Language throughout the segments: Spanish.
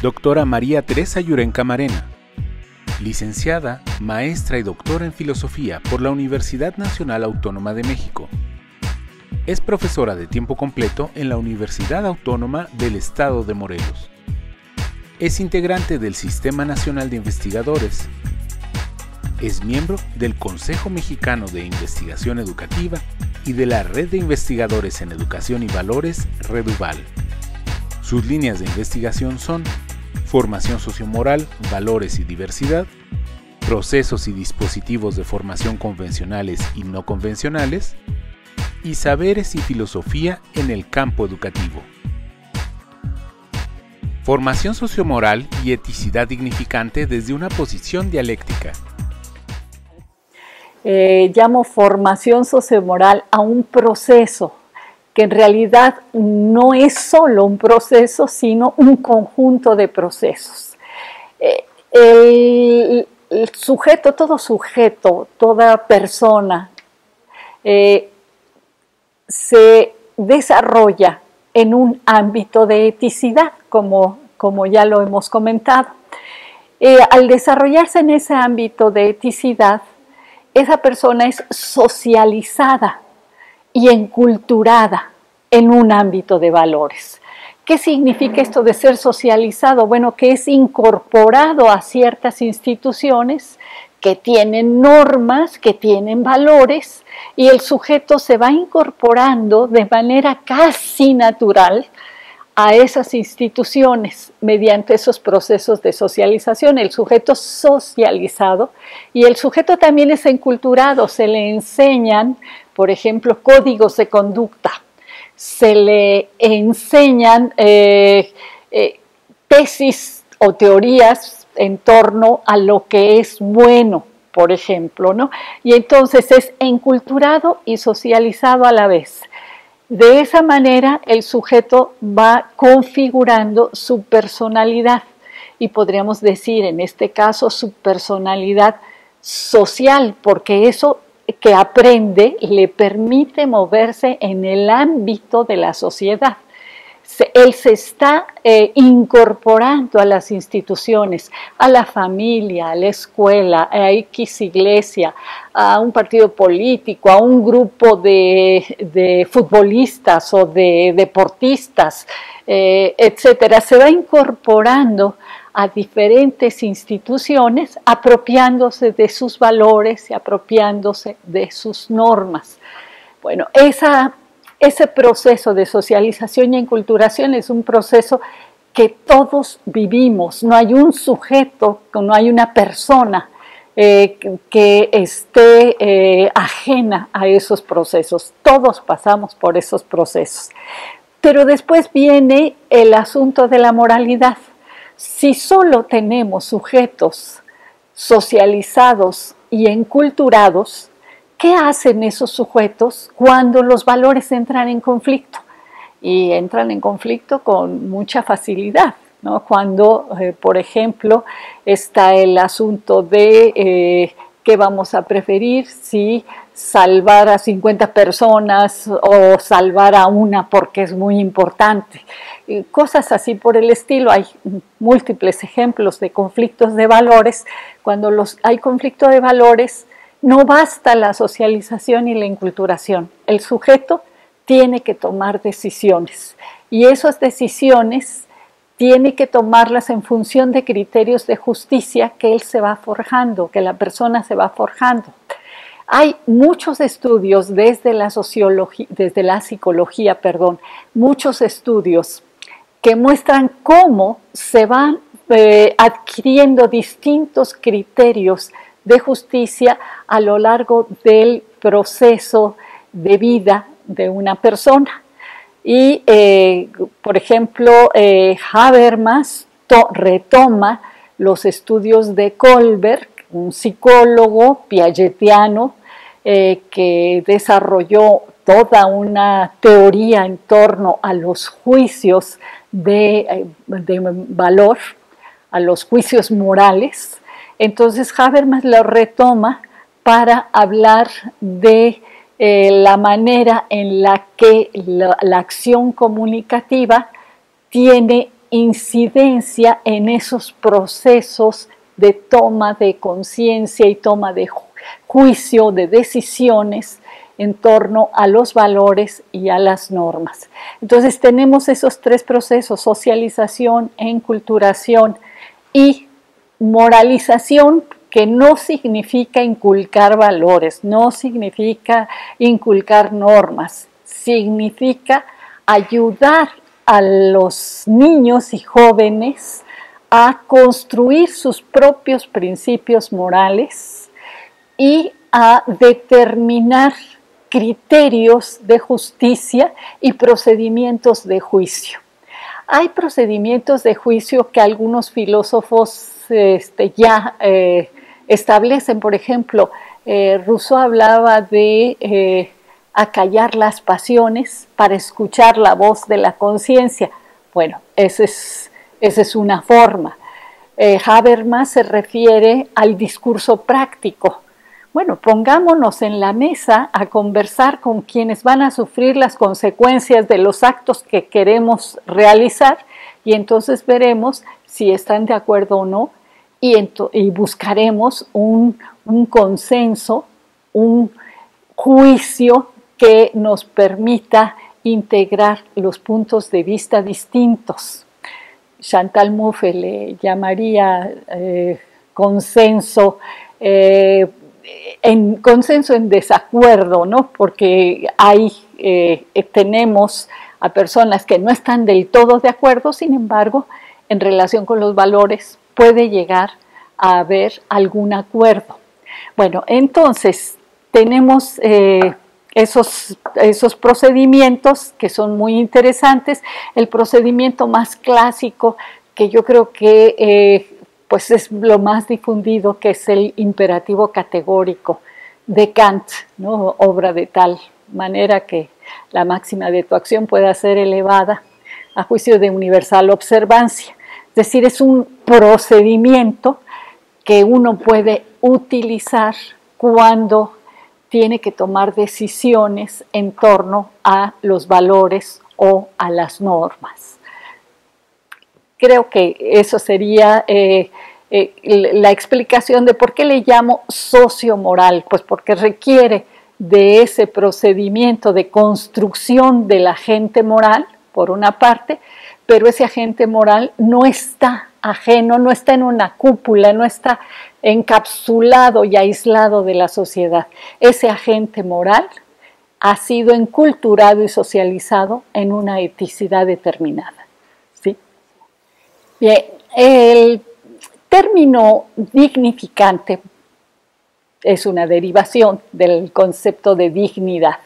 Doctora María Teresa Yurenca Marena. Licenciada, maestra y doctora en filosofía por la Universidad Nacional Autónoma de México. Es profesora de tiempo completo en la Universidad Autónoma del Estado de Morelos. Es integrante del Sistema Nacional de Investigadores. Es miembro del Consejo Mexicano de Investigación Educativa y de la Red de Investigadores en Educación y Valores, Reduval. Sus líneas de investigación son formación sociomoral, valores y diversidad, procesos y dispositivos de formación convencionales y no convencionales, y saberes y filosofía en el campo educativo. Formación sociomoral y eticidad dignificante desde una posición dialéctica. Eh, llamo formación sociomoral a un proceso que en realidad no es solo un proceso, sino un conjunto de procesos. Eh, el, sujeto, todo sujeto, toda persona eh, se desarrolla en un ámbito de eticidad, como, como ya lo hemos comentado. Eh, al desarrollarse en ese ámbito de eticidad, esa persona es socializada y enculturada en un ámbito de valores. ¿Qué significa esto de ser socializado? Bueno, que es incorporado a ciertas instituciones que tienen normas, que tienen valores, y el sujeto se va incorporando de manera casi natural a esas instituciones mediante esos procesos de socialización, el sujeto socializado y el sujeto también es enculturado, se le enseñan, por ejemplo, códigos de conducta, se le enseñan eh, eh, tesis o teorías en torno a lo que es bueno, por ejemplo, ¿no? Y entonces es enculturado y socializado a la vez. De esa manera el sujeto va configurando su personalidad y podríamos decir en este caso su personalidad social, porque eso que aprende le permite moverse en el ámbito de la sociedad. Él se está eh, incorporando a las instituciones, a la familia, a la escuela, a X iglesia, a un partido político, a un grupo de, futbolistas o de deportistas, eh, etcétera. Se va incorporando a diferentes instituciones, apropiándose de sus valores y apropiándose de sus normas. Bueno, esa ese proceso de socialización y enculturación es un proceso que todos vivimos, no hay un sujeto, no hay una persona eh, que esté eh, ajena a esos procesos, todos pasamos por esos procesos. Pero después viene el asunto de la moralidad. Si solo tenemos sujetos socializados y enculturados, ¿Qué hacen esos sujetos cuando los valores entran en conflicto? Y entran en conflicto con mucha facilidad. ¿no? Cuando, eh, por ejemplo, está el asunto de eh, qué vamos a preferir, si salvar a 50 personas o salvar a una porque es muy importante. cosas así por el estilo. Hay múltiples ejemplos de conflictos de valores. Cuando los, hay conflicto de valores, no basta la socialización y la inculturación. El sujeto tiene que tomar decisiones y esas decisiones tiene que tomarlas en función de criterios de justicia que él se va forjando, que la persona se va forjando. Hay muchos estudios desde la sociología, desde la psicología, perdón, muchos estudios que muestran cómo se van eh, adquiriendo distintos criterios de justicia a lo largo del proceso de vida de una persona. Y, eh, por ejemplo, eh, Habermas retoma los estudios de Kohlberg, un psicólogo piagetiano eh, que desarrolló toda una teoría en torno a los juicios de valor, a los juicios morales, entonces Habermas lo retoma para hablar de eh, la manera en la que la, acción comunicativa tiene incidencia en esos procesos de toma de conciencia y toma de juicio, de decisiones en torno a los valores y a las normas. Entonces tenemos esos tres procesos, socialización, enculturación y moralización, que no significa inculcar valores, no significa inculcar normas, significa ayudar a los niños y jóvenes a construir sus propios principios morales y a determinar criterios de justicia y procedimientos de juicio. Hay procedimientos de juicio que algunos filósofos este, ya eh, establecen, por ejemplo, eh, Rousseau hablaba de eh, acallar las pasiones para escuchar la voz de la conciencia. Bueno, esa es, es, una forma. Habermas se refiere al discurso práctico, bueno, pongámonos en la mesa a conversar con quienes van a sufrir las consecuencias de los actos que queremos realizar y entonces veremos si están de acuerdo o no y, buscaremos un, consenso, un juicio que nos permita integrar los puntos de vista distintos. Chantal Mouffe le llamaría eh, consenso eh, en consenso, en desacuerdo, ¿no? Porque ahí eh, tenemos a personas que no están del todo de acuerdo, sin embargo, en relación con los valores puede llegar a haber algún acuerdo. Bueno, entonces tenemos eh, esos, esos procedimientos que son muy interesantes. El procedimiento más clásico que yo creo que eh, pues es lo más difundido que es el imperativo categórico de Kant, ¿no? obra de tal manera que la máxima de tu acción pueda ser elevada a juicio de universal observancia. Es decir, es un procedimiento que uno puede utilizar cuando tiene que tomar decisiones en torno a los valores o a las normas creo que eso sería eh, eh, la explicación de por qué le llamo sociomoral, pues porque requiere de ese procedimiento de construcción del agente moral, por una parte, pero ese agente moral no está ajeno, no está en una cúpula, no está encapsulado y aislado de la sociedad. Ese agente moral ha sido enculturado y socializado en una eticidad determinada. Bien, el término dignificante es una derivación del concepto de dignidad.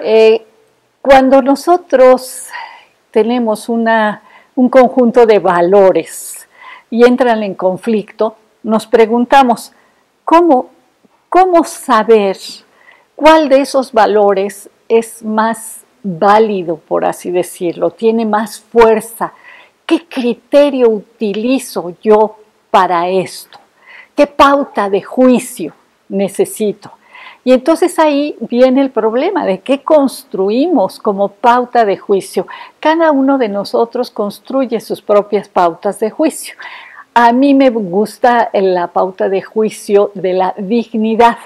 Eh, cuando nosotros tenemos una, un conjunto de valores y entran en conflicto, nos preguntamos, ¿cómo, ¿cómo saber cuál de esos valores es más válido, por así decirlo, tiene más fuerza, ¿Qué criterio utilizo yo para esto? ¿Qué pauta de juicio necesito? Y entonces ahí viene el problema de qué construimos como pauta de juicio. Cada uno de nosotros construye sus propias pautas de juicio. A mí me gusta la pauta de juicio de la dignidad,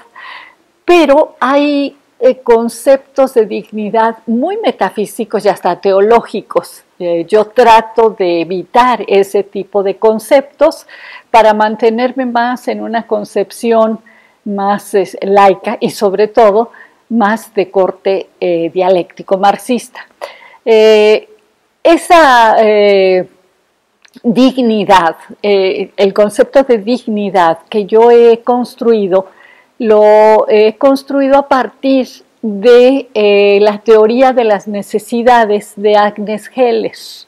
pero hay eh, conceptos de dignidad muy metafísicos y hasta teológicos. Eh, yo trato de evitar ese tipo de conceptos para mantenerme más en una concepción más laica y sobre todo más de corte eh, dialéctico marxista. esa dignidad, el concepto de dignidad que yo he construido, lo he construido a partir de eh, la teoría de las necesidades de Agnes Helles,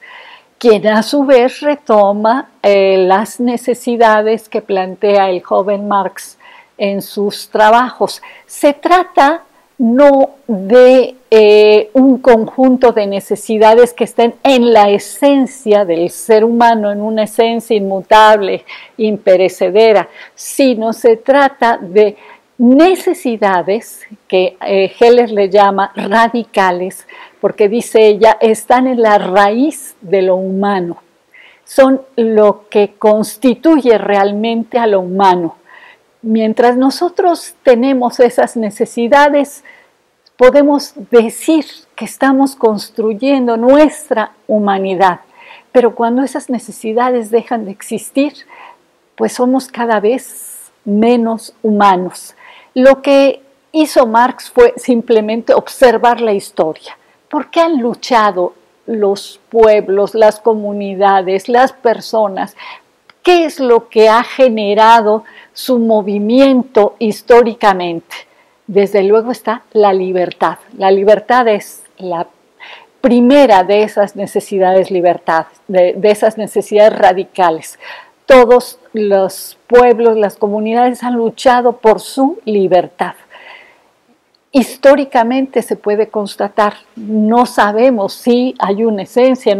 quien a su vez retoma eh, las necesidades que plantea el joven Marx en sus trabajos. Se trata no de eh, un conjunto de necesidades que estén en la esencia del ser humano, en una esencia inmutable, imperecedera, sino se trata de necesidades que eh, Heller le llama radicales, porque dice ella, están en la raíz de lo humano. son lo que constituye realmente a lo humano. Mientras nosotros tenemos esas necesidades, podemos decir que estamos construyendo nuestra humanidad. Pero cuando esas necesidades dejan de existir, pues somos cada vez menos humanos. Lo que hizo Marx fue simplemente observar la historia. ¿Por qué han luchado los pueblos, las comunidades, las personas? ¿Qué es lo que ha generado su movimiento históricamente? Desde luego está la libertad. La libertad es la primera de esas necesidades libertad, de, de esas necesidades radicales. Todos los pueblos, las comunidades han luchado por su libertad. Históricamente se puede constatar, no sabemos si hay una esencia,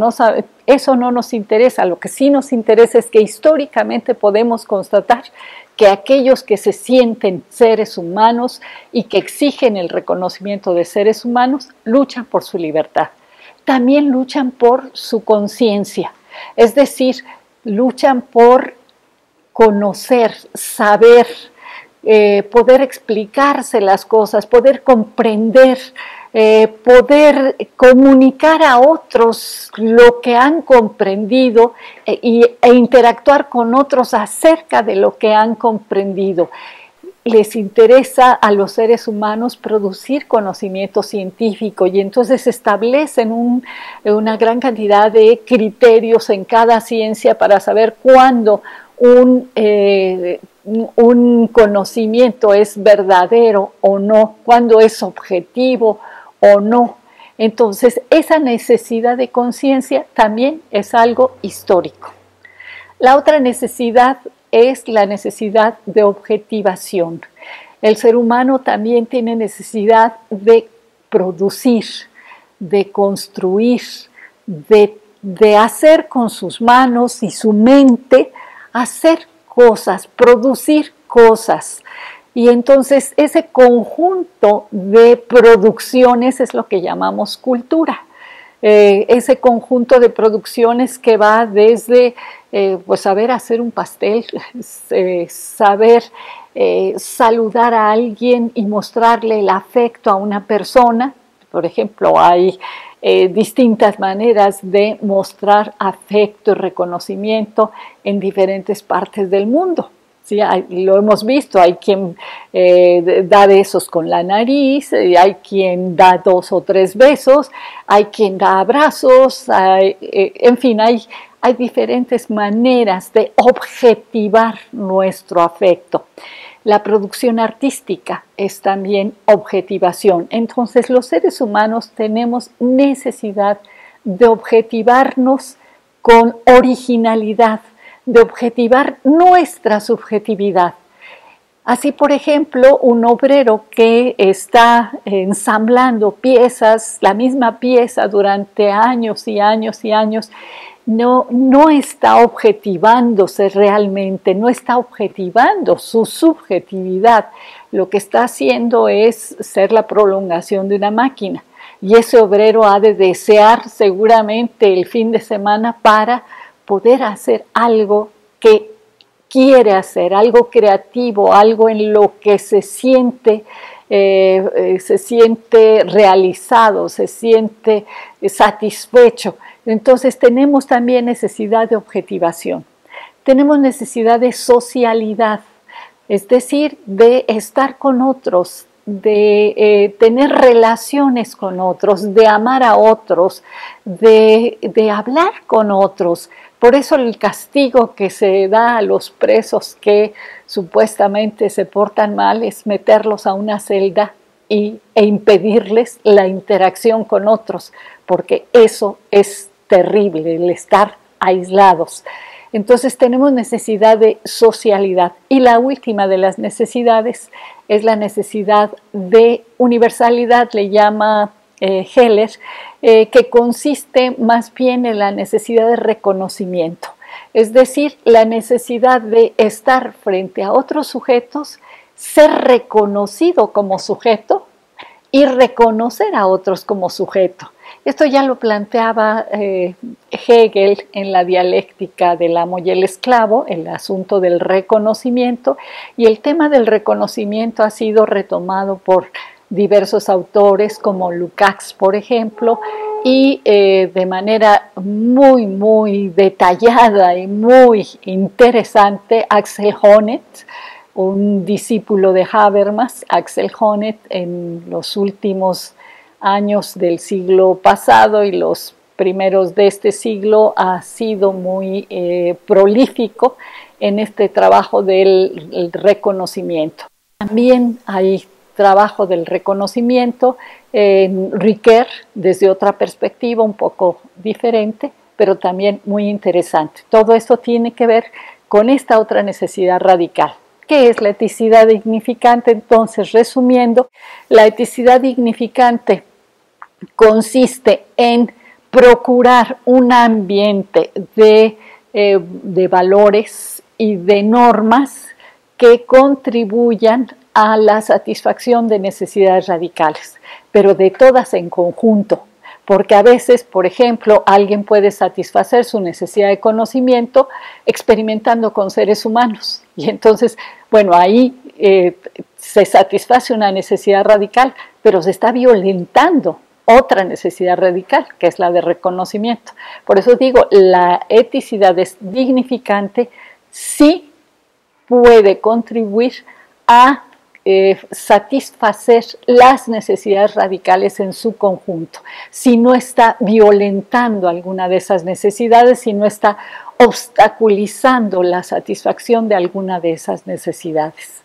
eso no nos interesa, lo que sí nos interesa es que históricamente podemos constatar que aquellos que se sienten seres humanos y que exigen el reconocimiento de seres humanos luchan por su libertad. También luchan por su conciencia, es decir, luchan por conocer, saber, eh, poder explicarse las cosas, poder comprender, eh, poder comunicar a otros lo que han comprendido e, e interactuar con otros acerca de lo que han comprendido les interesa a los seres humanos producir conocimiento científico y entonces establecen una gran cantidad de criterios en cada ciencia para saber cuándo un eh, un conocimiento es verdadero o no, cuando es objetivo o no. Entonces, esa necesidad de conciencia también es algo histórico. La otra necesidad es la necesidad de objetivación. El ser humano también tiene necesidad de producir, de construir, de, de hacer con sus manos y su mente, hacer cosas, producir cosas. Y entonces ese conjunto de producciones es lo que llamamos cultura. Eh, ese conjunto de producciones que va desde eh, pues saber hacer un pastel, eh, saber saludar a alguien y mostrarle el afecto a una persona. Por ejemplo, hay distintas maneras de mostrar afecto y reconocimiento en diferentes partes del mundo. ¿Sí? lo hemos visto, hay quien eh, da besos con la nariz, eh, hay quien da dos o tres besos, hay quien da abrazos, eh, en fin, hay, hay diferentes maneras de objetivar nuestro afecto. La producción artística es también objetivación. Entonces los seres humanos tenemos necesidad de objetivarnos con originalidad, de objetivar nuestra subjetividad. Así, por ejemplo, un obrero que está ensamblando piezas, la misma pieza durante años y años y años, no, no está objetivándose realmente, no está objetivando su subjetividad. Lo que está haciendo es ser la prolongación de una máquina. Y ese obrero ha de desear seguramente el fin de semana para poder hacer algo que quiere hacer, algo creativo, algo en lo que se siente, eh, eh, se siente realizado, se siente satisfecho. Entonces tenemos también necesidad de objetivación, tenemos necesidad de socialidad, es decir, de estar con otros, de eh, tener relaciones con otros, de amar a otros, de hablar con otros, por eso el castigo que se da a los presos que supuestamente se portan mal es meterlos a una celda y, e impedirles la interacción con otros, porque eso es terrible, el estar aislados. Entonces tenemos necesidad de socialidad. Y la última de las necesidades es la necesidad de universalidad, le llama eh, Heller, eh, que consiste más bien en la necesidad de reconocimiento, es decir, la necesidad de estar frente a otros sujetos, ser reconocido como sujeto y reconocer a otros como sujeto. Esto ya lo planteaba eh, Hegel en la dialéctica del amo y el esclavo, el asunto del reconocimiento, y el tema del reconocimiento ha sido retomado por diversos autores como Lukács, por ejemplo, y eh, de manera muy, muy detallada y muy interesante Axel Honneth, un discípulo de Habermas, Axel Honneth, en los últimos años del siglo pasado y los primeros de este siglo ha sido muy eh, prolífico en este trabajo del reconocimiento. También hay trabajo del reconocimiento en Riquet desde otra perspectiva un poco diferente, pero también muy interesante. Todo esto tiene que ver con esta otra necesidad radical. ¿Qué es la eticidad dignificante? Entonces, resumiendo, la eticidad dignificante consiste en procurar un ambiente de, eh, de valores y de normas que contribuyan a la satisfacción de necesidades radicales, pero de todas en conjunto, porque a veces, por ejemplo, alguien puede satisfacer su necesidad de conocimiento experimentando con seres humanos. Y entonces, bueno, ahí eh, se satisface una necesidad radical, pero se está violentando otra necesidad radical, que es la de reconocimiento. Por eso digo, la eticidad es dignificante, sí puede contribuir a eh, satisfacer las necesidades radicales en su conjunto, si no está violentando alguna de esas necesidades, si no está obstaculizando la satisfacción de alguna de esas necesidades.